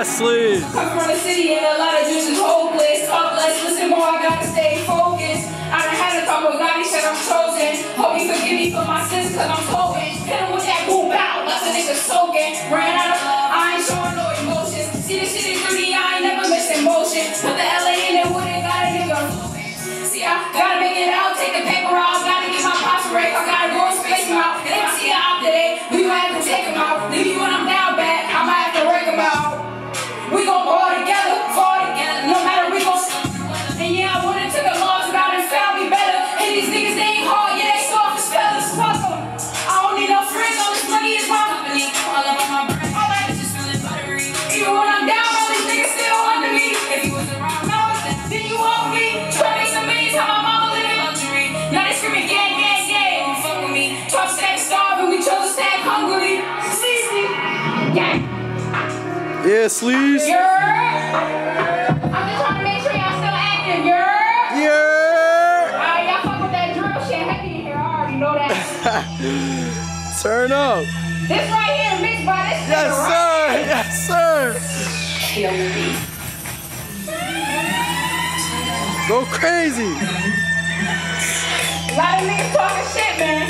wrestlers. I'm from the city and a lot of dudes is hopeless. Talk less, listen more, I gotta stay focused. I done had a God, he said I'm chosen. Hope he forgive me for my sins, cause I'm coping. Hit him with that boom bow, left a nigga soaking. Ran Yes, please. Yeah. I'm just trying to make sure y'all still active. Yeah. Alright, y'all fuck with that drill shit heavy in here. I already know that. Turn up. This right here, mixed by this. Yes, sir. Yes, sir. Go crazy. A lot of niggas talking shit, man.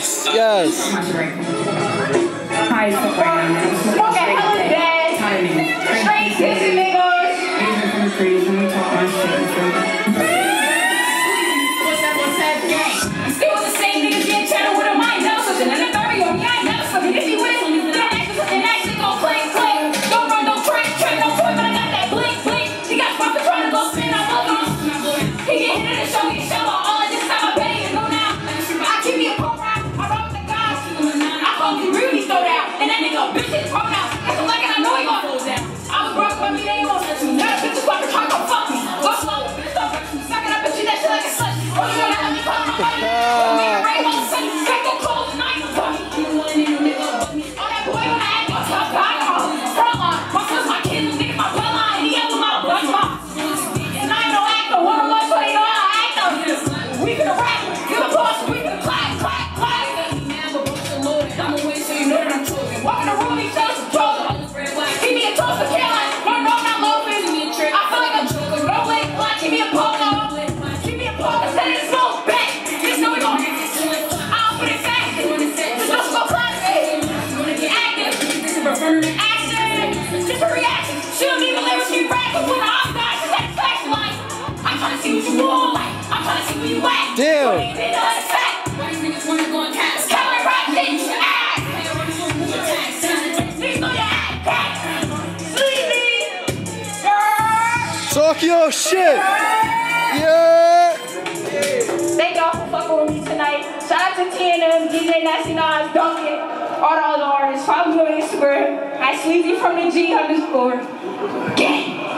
Yes, yes. Hi, Timing. Straight, this is These are the and. King Damn. Talk your shit. Yeah. Thank y'all for fucking with me tonight. Shout out to TNM, DJ Nasty Nas, Duncan, all the other artists. Follow me on Instagram at Sleezy from the G underscore. Gang.